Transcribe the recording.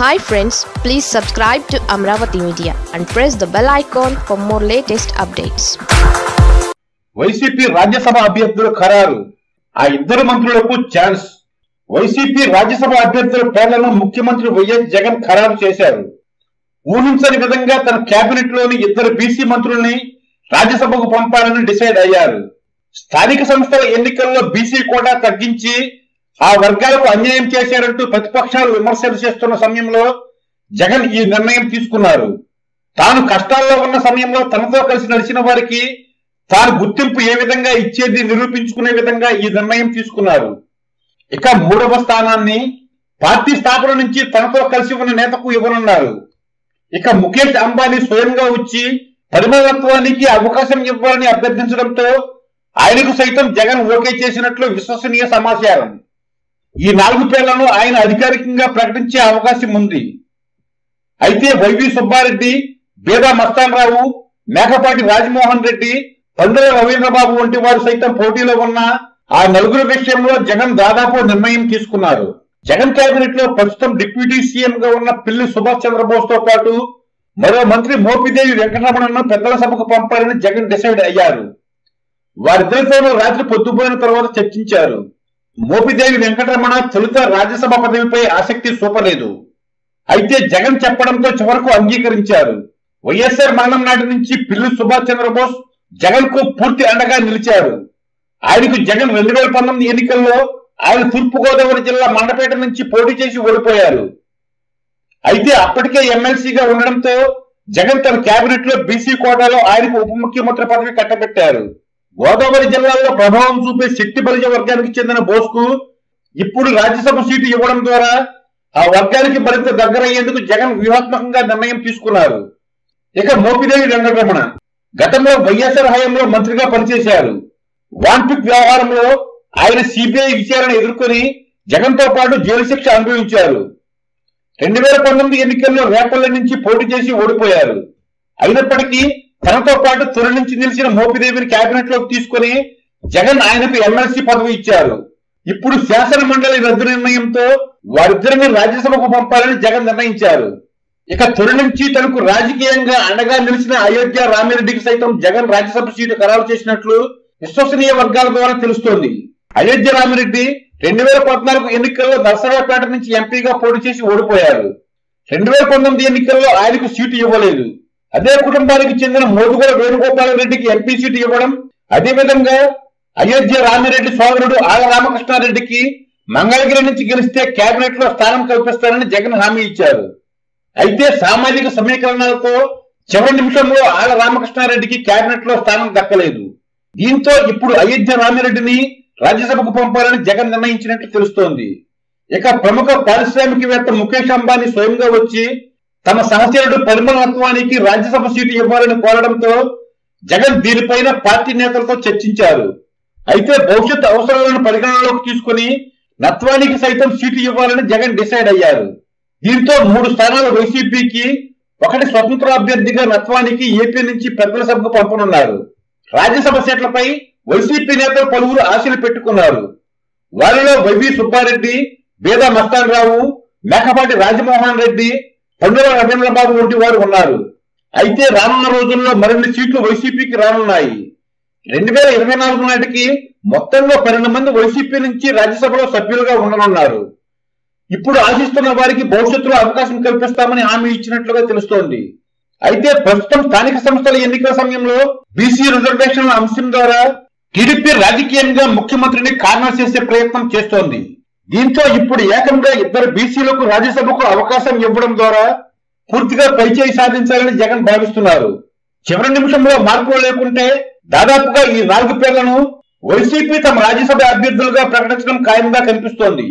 Hi friends please subscribe to Amaravati media and press the bell icon for more latest updates YCP Rajya Sabha అభ్యర్థుల ఖరారు. ఆ ఇద్దరు మంత్రులకు chance YCP Rajya Sabha అభ్యర్థుల పేర్లను ముఖ్యమంత్రి వైఎస్ జగన్ ఖరారు చేశారు. ఊహించని విధంగా తన కేబినెట్లోని ఇద్దరు బీసీ మంత్రుల్ని రాజ్యసభకు పంపాలని డిసైడ్ అయ్యారు. స్థానిక సంస్థల ఎన్నికల్లో బీసీ కోటా తగ్గించి ఆ వర్గాలకు అన్యాయం చేశారంటూ ప్రతిపక్షాలు విమర్శలు చేస్తున్న సమయంలో జగన్ ఈ నిర్ణయం తీసుకున్నారు. తాను కష్టాల్లో ఉన్న సమయంలో తనతో కలిసి నడిచిన వారికి తాను గుర్తింపు ఏ విధంగా ఇచ్చేది నిరూపించుకునే విధంగా ఈ నిర్ణయం తీసుకున్నారు. ఇక మూడవ స్థానాన్ని పార్టీ స్థాపన నుంచి తనతో కలిసి ఉన్న నేతకు ఇవ్వనున్నారు. ఇక ముఖేష్ అంబానీ స్వయంగా వచ్చి పరిమళత్వానికి అవకాశం ఇవ్వాలని అభ్యర్థించడంతో ఆయనకు సైతం జగన్ ఓకే చేసినట్లు విశ్వసనీయ సమాచారం. ఈ నాలుగు పేర్లను ఆయన అధికారికంగా ప్రకటించే అవకాశం ఉంది. అయితే వైవి సుబ్బారెడ్డి బేదా మస్తానరావు మేకపాటి రాజమోహన్ రెడ్డి తండ్రి రవీంద్రబాబు వంటి వారు సైతం పోటీలో ఉన్న ఆ నలుగురు విషయంలో జగన్ దాదాపు నిర్ణయం తీసుకున్నారు. జగన్ కేబినెట్లో ప్రస్తుతం డిప్యూటీ సీఎం గా ఉన్న పిల్లి సుభాష్ చంద్రబోస్తో పాటు మరో మంత్రి మోపిదేవి వెంకటరమణను పెద్దల సభకు పంపాలని జగన్ డిసైడ్ అయ్యారు. వారిద్దరితోనూ రాత్రి పొద్దుపోయిన తర్వాత చర్చించారు. మోపిదేవి వెంకటరమణ తొలుత రాజ్యసభ పదవిపై ఆసక్తి చూపలేదు. అయితే జగన్ చెప్పడంతో చివరకు అంగీకరించారు. వైఎస్ఆర్ మరణం నాటి నుంచి పిల్లి సుభాష్ చంద్రబోస్ జగన్కు పూర్తి అండగా నిలిచారు. ఆయనకు జగన్ రెండు వేల పంతొమ్మిది ఎన్నికల్లో ఆయన తూర్పు గోదావరి జిల్లా మండపేట నుంచి పోటీ చేసి ఓడిపోయారు. అయితే అప్పటికే ఎమ్మెల్సీగా ఉండడంతో జగన్ తన కేబినెట్లో బీసీ కోటాలో ఆయనకు ఉప ముఖ్యమంత్రి పదవి కట్టబెట్టారు. గోదావరి జిల్లాలో ప్రభావం చూపే శక్తి బలిజ వర్గానికి చెందిన బోస్కు ఇప్పుడు రాజ్యసభ సీటు ఇవ్వడం ద్వారా ఆ వర్గానికి మరింత దగ్గరయ్యేందుకు జగన్ వ్యూహాత్మకంగా నిర్ణయం తీసుకున్నారు. ఇక మోపిదేవి వెంకటరమణ గతంలో వైఎస్ఆర్ హయాంలో మంత్రిగా పనిచేశారు. వాన్పిక్ వ్యవహారంలో ఆయన సిబిఐ విచారణ ఎదుర్కొని జగన్తో పాటు జైలు శిక్ష అనుభవించారు. రెండు వేల పంతొమ్మిది ఎన్నికల్లో వేపల్లి నుంచి పోటీ చేసి ఓడిపోయారు. అయినప్పటికీ తనతో పాటు తొలి నుంచి నిలిచిన మోపిదేవిని కేబినెట్లోకి తీసుకుని జగన్ ఆయనకు ఎమ్మెల్సీ పదవి ఇచ్చారు. ఇప్పుడు శాసన మండలి రద్దు నిర్ణయంతో వారిద్దరిని రాజ్యసభకు పంపాలని జగన్ నిర్ణయించారు. ఇక తొలి నుంచి తనకు రాజకీయంగా అండగా నిలిచిన అయోధ్య రామిరెడ్డికి సైతం జగన్ రాజ్యసభ సీటు ఖరారు చేసినట్లు విశ్వసనీయ వర్గాల ద్వారా తెలుస్తోంది. అయోధ్య రామిరెడ్డి రెండు వేల పద్నాలుగు ఎన్నికల్లో నర్సరావుపేట నుంచి ఎంపీగా పోటీ చేసి ఓడిపోయారు. రెండు వేల పంతొమ్మిది ఎన్నికల్లో ఆయనకు సీటు ఇవ్వలేదు. అదే కుటుంబానికి చెందిన మోదుగోల వేణుగోపాల రెడ్డికి ఎంపీ సీటు ఇవ్వడం అదేవిధంగా అయోధ్య రామిరెడ్డి సోదరుడు ఆల రామకృష్ణారెడ్డికి మంగళగిరి నుంచి గెలిస్తే కేబినెట్లో స్థానం కల్పిస్తారని జగన్ హామీ ఇచ్చారు. అయితే సామాజిక సమీకరణాలతో చివరి నిమిషంలో ఆల రామకృష్ణారెడ్డికి కేబినెట్లో స్థానం దక్కలేదు. దీంతో ఇప్పుడు అయోధ్య రామిరెడ్డిని రాజ్యసభకు పంపాలని జగన్ నిర్ణయించినట్లు తెలుస్తోంది. ఇక ప్రముఖ పారిశ్రామికవేత్త ముఖేష్ అంబానీ స్వయంగా వచ్చి తమ సహచరుడు పరిమళత్వానికి రాజ్యసభ సీటు ఇవ్వాలని కోరడంతో జగన్ దీనిపైన పార్టీ నేతలతో చర్చించారు. అయితే భవిష్యత్ అవసరాలను పరిగణనలోకి తీసుకుని నత్వానికి సైతం సీటు ఇవ్వాలని జగన్ డిసైడ్ అయ్యారు. దీంతో మూడు స్థానాలు వైసీపీకి ఒకటి స్వతంత్ర అభ్యర్థిగా నత్వానికి ఏపీ నుంచి పెద్దల సభకు పంపనున్నారు. రాజ్యసభ సీట్లపై వైసీపీ నేతలు పలువురు ఆశలు పెట్టుకున్నారు. వారిలో వైవి సుబ్బారెడ్డి బేదా మస్తాన్ రావు మేకపాటి రాజమోహన్ రెడ్డి పండుగ రవీంద్రబాబు వంటి వారు ఉన్నారు. అయితే రానున్న రోజుల్లో మరిన్ని సీట్లు వైసీపీకి రానున్నాయి. రెండు వేల ఇరవై నాలుగు నాటికి మొత్తంలో పన్నెండు మంది వైసీపీ నుంచి రాజ్యసభలో సభ్యులుగా ఉండనున్నారు. ఇప్పుడు ఆశిస్తున్న వారికి భవిష్యత్తులో అవకాశం కల్పిస్తామని హామీ ఇచ్చినట్లుగా తెలుస్తోంది. అయితే ప్రస్తుతం స్థానిక సంస్థల ఎన్నికల సమయంలో బీసీ రిజర్వేషన్ల అంశం ద్వారా టీడీపీ రాజకీయంగా ముఖ్యమంత్రిని కార్నర్ చేసే ప్రయత్నం చేస్తోంది. దీంతో ఇప్పుడు ఏకంగా ఇద్దరు బీసీలకు రాజ్యసభకు అవకాశం ఇవ్వడం ద్వారా పూర్తిగా పైచేయి సాధించాలని జగన్ భావిస్తున్నారు. చివరి నిమిషంలో మార్పులు లేకుంటే దాదాపుగా ఈ నాలుగు పేర్లను వైసీపీ తమ రాజ్యసభ అభ్యర్థులుగా ప్రకటించడం ఖాయంగా కనిపిస్తోంది.